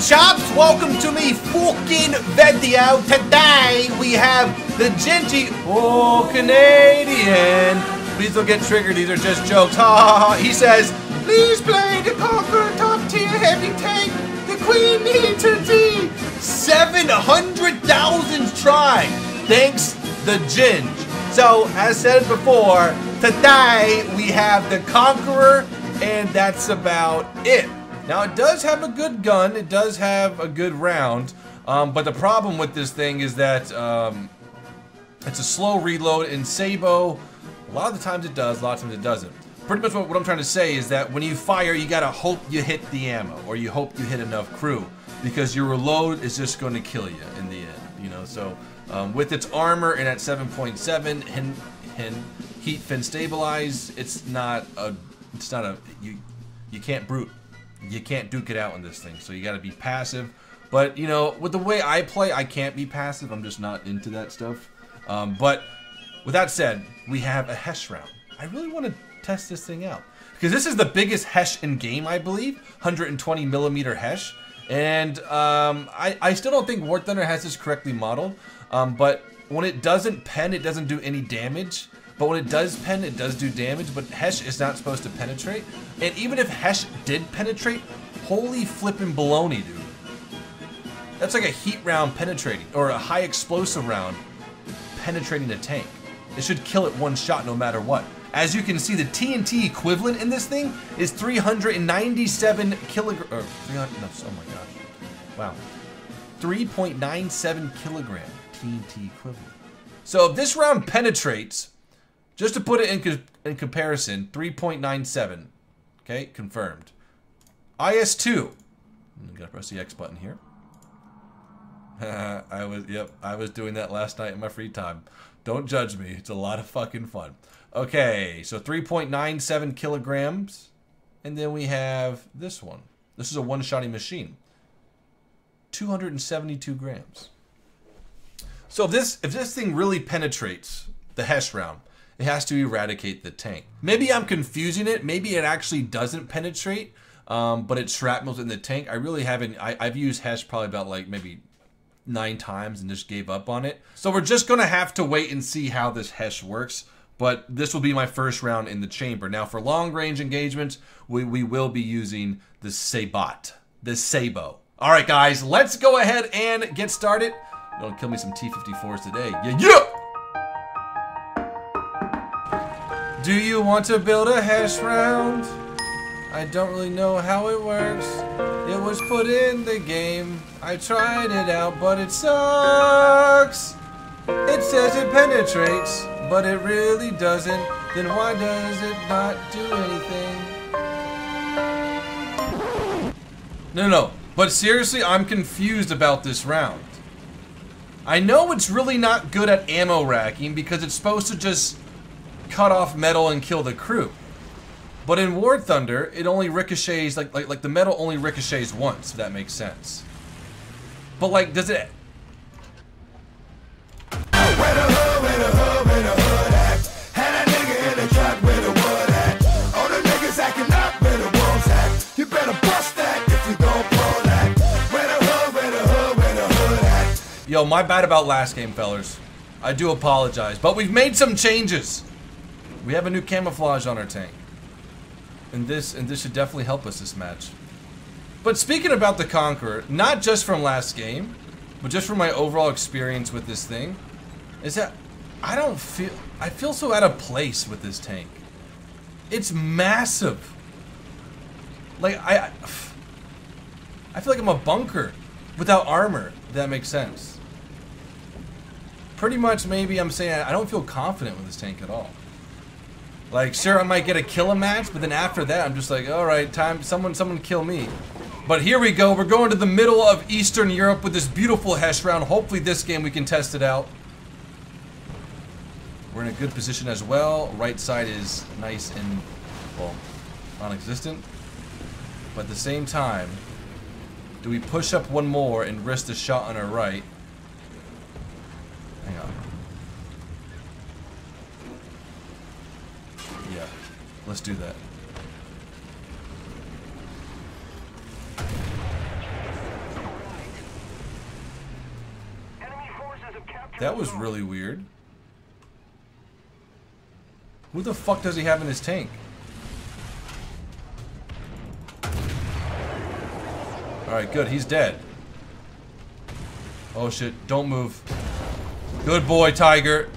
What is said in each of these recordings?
chops? Welcome to me fucking video. Today we have the Genji Oh Canadian. Please don't get triggered, these are just jokes. Ha. He says, please play the Conqueror top tier heavy tank. The Queen needs her tea. 700,000 tried. Thanks, the Ginge. So, as said before, today we have the Conqueror, and that's about it. Now, it does have a good gun, it does have a good round, um, but the problem with this thing is that um, it's a slow reload, and Sabo, a lot of the times it does, a lot of times it doesn't. Pretty much what, what I'm trying to say is that when you fire, you gotta hope you hit the ammo, or you hope you hit enough crew, because your reload is just to kill you in the end, you know, so... Um, with its armor and at 7.7 and, and heat fin stabilize, it's not a, it's not a, you, you can't brute, you can't duke it out in this thing. So you got to be passive. But you know, with the way I play, I can't be passive. I'm just not into that stuff. Um, but with that said, we have a Hesh round. I really want to test this thing out because this is the biggest Hesh in game, I believe, 120 millimeter Hesh. And um, I, I still don't think War Thunder has this correctly modeled. Um, but when it doesn't pen, it doesn't do any damage. But when it does pen, it does do damage. But Hesh is not supposed to penetrate. And even if Hesh did penetrate, holy flippin' baloney, dude. That's like a heat round penetrating, or a high explosive round penetrating a tank. It should kill it one shot no matter what. As you can see, the TNT equivalent in this thing is 397 kilograms. Or 300, no, oh my gosh. Wow. 3.97 kilogram. TNT equivalent. So if this round penetrates, just to put it in, co in comparison, 3.97. Okay, confirmed. IS-2. I'm gonna press the X button here. I was, yep, I was doing that last night in my free time. Don't judge me. It's a lot of fucking fun. Okay, so 3.97 kilograms. And then we have this one. This is a one-shotty machine. 272 grams. So if this if this thing really penetrates the Hesh round, it has to eradicate the tank. Maybe I'm confusing it. Maybe it actually doesn't penetrate, um, but it shrapnels in the tank. I really haven't. I, I've used Hesh probably about like maybe nine times and just gave up on it. So we're just gonna have to wait and see how this Hesh works. But this will be my first round in the chamber. Now for long range engagements, we, we will be using the Sabot, the Sabo. All right, guys, let's go ahead and get started. Don't kill me some T-54s today. Yeah, yeah! Do you want to build a Hesh round? I don't really know how it works. It was put in the game. I tried it out, but it sucks. It says it penetrates, but it really doesn't. Then why does it not do anything? No, no, but seriously, I'm confused about this round. I know it's really not good at ammo racking because it's supposed to just cut off metal and kill the crew. But in War Thunder, it only ricochets, like, like, like the metal only ricochets once, if that makes sense. But like, does it... Yo, my bad about last game, fellers. I do apologize, but we've made some changes. We have a new camouflage on our tank. And this and this should definitely help us this match. But speaking about the Conqueror, not just from last game, but just from my overall experience with this thing, is that I don't feel I feel so out of place with this tank. It's massive. Like I I feel like I'm a bunker without armor, that makes sense pretty much maybe I'm saying I don't feel confident with this tank at all. Like, sure, I might get a kill a match, but then after that, I'm just like, all right, time, someone, someone kill me. But here we go. We're going to the middle of Eastern Europe with this beautiful Hesh round. Hopefully this game we can test it out. We're in a good position as well. Right side is nice and, well, non-existent. But at the same time, do we push up one more and risk the shot on our right? Let's do that. That was really weird. Who the fuck does he have in his tank? Alright, good. He's dead. Oh shit. Don't move. Good boy, Tiger.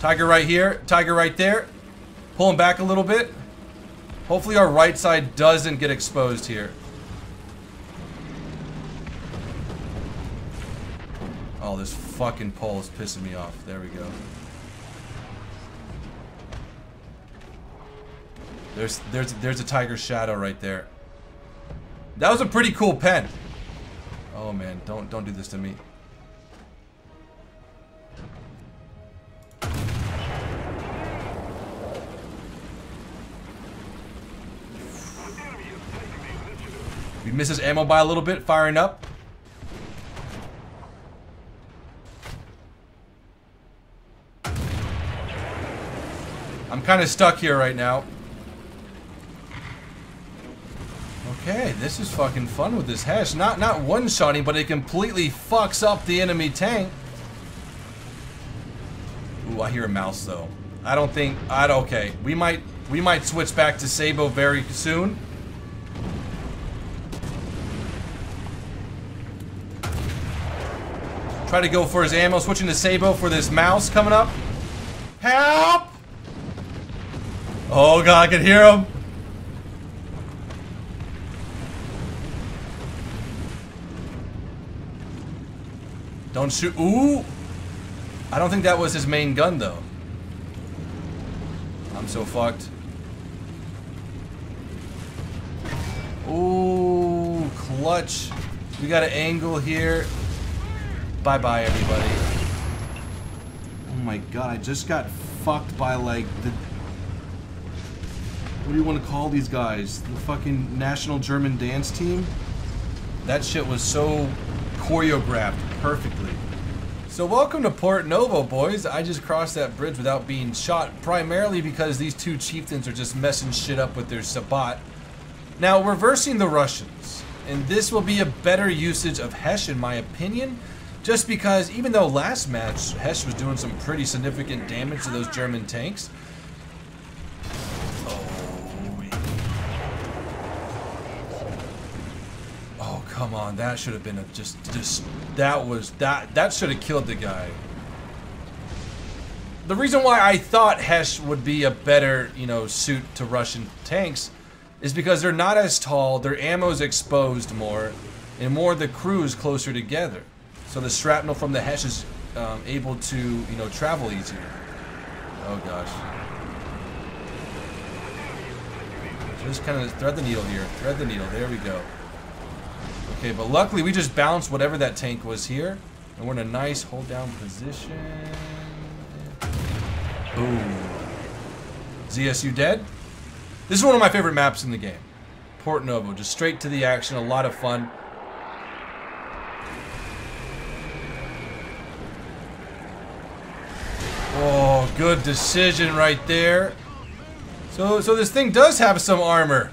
Tiger right here. Tiger right there. Pull him back a little bit. Hopefully our right side doesn't get exposed here. Oh, this fucking pole is pissing me off. There we go. There's there's there's a tiger shadow right there. That was a pretty cool pen. Oh man, don't don't do this to me. He misses ammo by a little bit, firing up. I'm kind of stuck here right now. Okay, this is fucking fun with this Hesh. Not not one-shotting, but it completely fucks up the enemy tank. Ooh, I hear a mouse though. I don't think I'd okay. We might we might switch back to Sabo very soon. Try to go for his ammo, switching to Sabo for this mouse coming up. Help! Oh god, I can hear him. Don't shoot. Ooh! I don't think that was his main gun, though. I'm so fucked. Ooh, clutch. We got an angle here. Bye-bye, everybody. Oh my god, I just got fucked by, like, the... What do you want to call these guys? The fucking National German Dance Team? That shit was so choreographed perfectly. So welcome to Port Novo, boys. I just crossed that bridge without being shot, primarily because these two chieftains are just messing shit up with their Sabot. Now, reversing the Russians, and this will be a better usage of Hesh in my opinion, just because even though last match Hesh was doing some pretty significant damage to those German tanks, oh, oh, come on, that should have been a just just that was that that should have killed the guy. The reason why I thought Hesh would be a better, you know, suit to Russian tanks is because they're not as tall, their ammo's exposed more, and more the crew is closer together. So the shrapnel from the Hesh is um, able to, you know, travel easier. Oh gosh. Just kind of thread the needle here. Thread the needle. There we go. Okay, but luckily we just bounced whatever that tank was here. And we're in a nice hold down position. Boom. ZSU dead? This is one of my favorite maps in the game. Port Novo, just straight to the action, a lot of fun. Oh, good decision right there. So, so this thing does have some armor.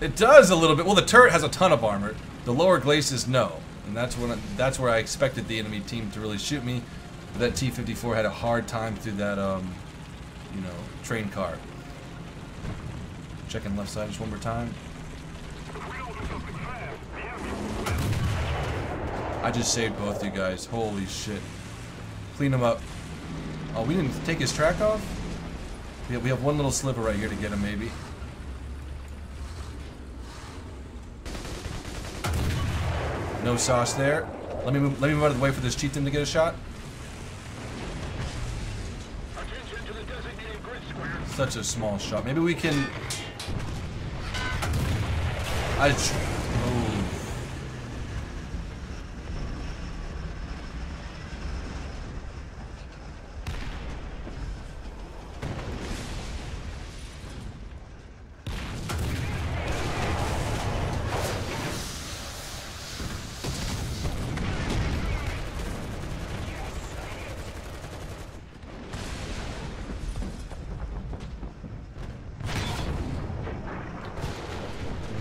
It does a little bit. Well, the turret has a ton of armor. The lower glacis, no. And that's when that's where I expected the enemy team to really shoot me. But that T-54 had a hard time through that, um, you know, train car. Checking left side just one more time. I just saved both you guys. Holy shit. Clean them up. Oh, we didn't take his track off? We have, we have one little sliver right here to get him, maybe. No sauce there. Let me move, let me move out of the way for this chieftain to get a shot. Such a small shot. Maybe we can. I.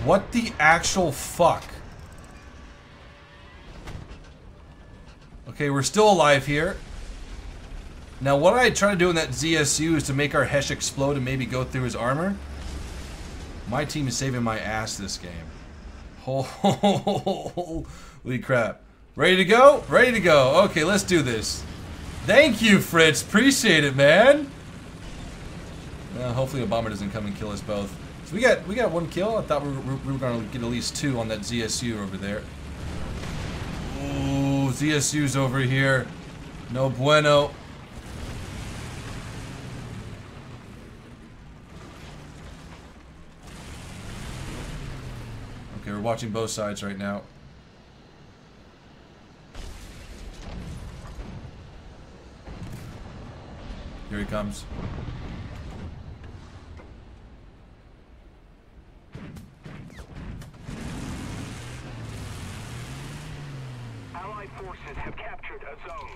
What the actual fuck? Okay, we're still alive here. Now, what I try to do in that ZSU is to make our Hesh explode and maybe go through his armor. My team is saving my ass this game. Holy crap. Ready to go? Ready to go. Okay, let's do this. Thank you, Fritz. Appreciate it, man. Uh, hopefully a bomber doesn't come and kill us both. So we got we got one kill. I thought we were, we were going to get at least two on that ZSU over there. Ooh, ZSU's over here. No bueno. Okay, we're watching both sides right now. Here he comes. Allied forces have captured a zone.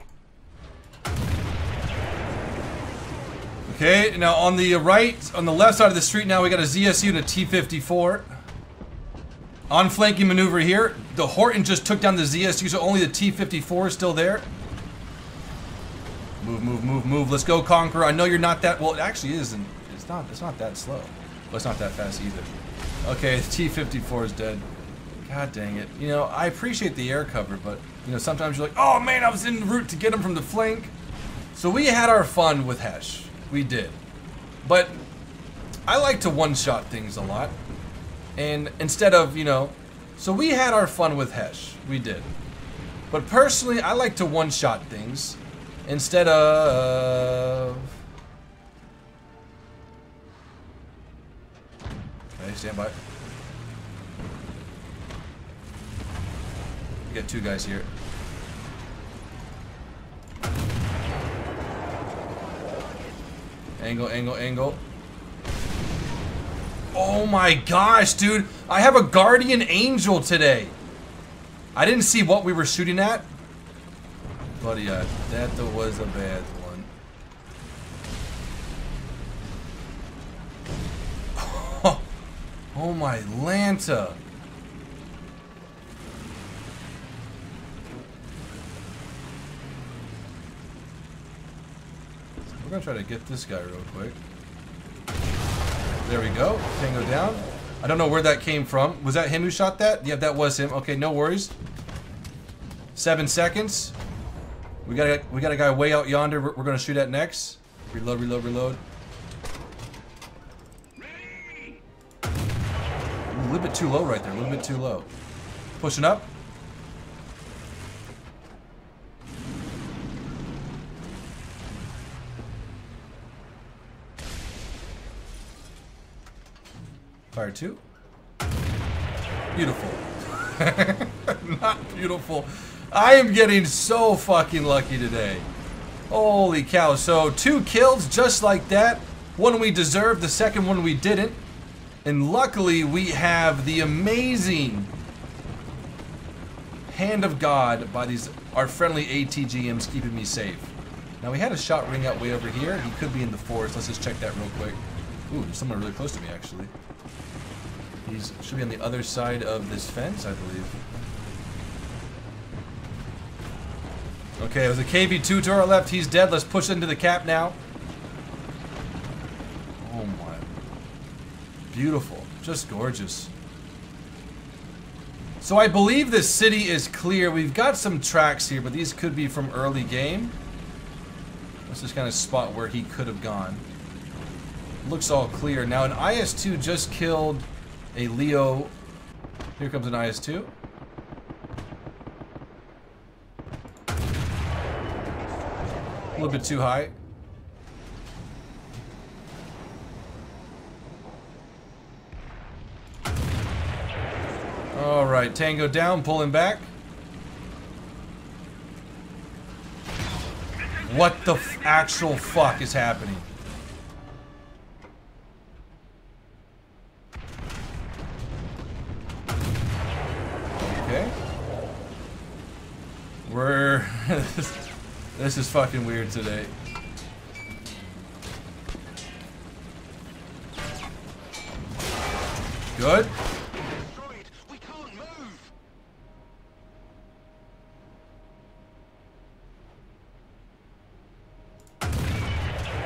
Okay, now on the right, on the left side of the street now, we got a ZSU and a T-54. On flanking maneuver here. The Horton just took down the ZSU, so only the T-54 is still there. Move, move, move, move. Let's go, Conqueror. I know you're not that... Well, it actually isn't. It's not, it's not that slow. But it's not that fast either. Okay, the T-54 is dead. God dang it. You know, I appreciate the air cover, but, you know, sometimes you're like, oh, man, I was en route to get him from the flank. So we had our fun with Hesh. We did. But I like to one-shot things a lot. And instead of, you know, so we had our fun with Hesh. We did. But personally, I like to one-shot things instead of... Okay, stand by. Got two guys here. Angle, angle, angle. Oh my gosh, dude. I have a guardian angel today. I didn't see what we were shooting at. But yeah, that was a bad one. Oh my Lanta. We're gonna try to get this guy real quick. There we go. Tango down. I don't know where that came from. Was that him who shot that? Yeah, that was him. Okay, no worries. Seven seconds. We got a we got a guy way out yonder. We're, we're gonna shoot at next. Reload, reload, reload. Ooh, a little bit too low right there. A little bit too low. Pushing up. Fire two. Beautiful. Not beautiful. I am getting so fucking lucky today. Holy cow. So two kills just like that. One we deserved, the second one we didn't. And luckily we have the amazing hand of God by these our friendly ATGMs keeping me safe. Now we had a shot ring out way over here. He could be in the forest. Let's just check that real quick. Ooh, there's someone really close to me actually. He's should be on the other side of this fence, I believe. Okay, it was a KV-2 to our left. He's dead. Let's push into the cap now. Oh my. Beautiful. Just gorgeous. So I believe this city is clear. We've got some tracks here, but these could be from early game. Let's just kind of spot where he could have gone. Looks all clear. Now an IS-2 just killed a Leo. Here comes an IS-2. A little bit too high. All right, Tango down, pulling back. What the actual fuck is happening? This is fucking weird today. Good.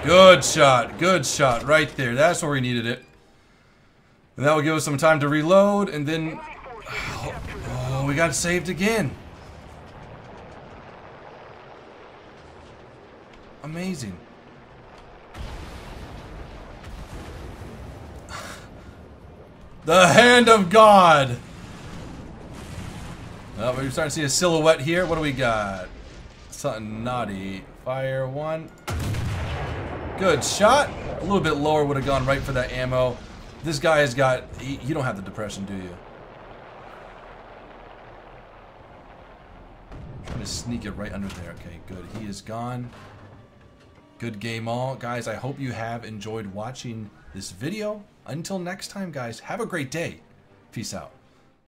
Good shot. Good shot. Right there. That's where we needed it. And that will give us some time to reload, and then... Oh, oh we got saved again. Amazing. The hand of God. Well, we're starting to see a silhouette here. What do we got? Something naughty. Fire one. Good shot. A little bit lower would have gone right for that ammo. This guy has got... He, you don't have the depression, do you? I'm Trying to sneak it right under there. Okay, good. He is gone. Good game all. Guys, I hope you have enjoyed watching this video. Until next time, guys, have a great day. Peace out.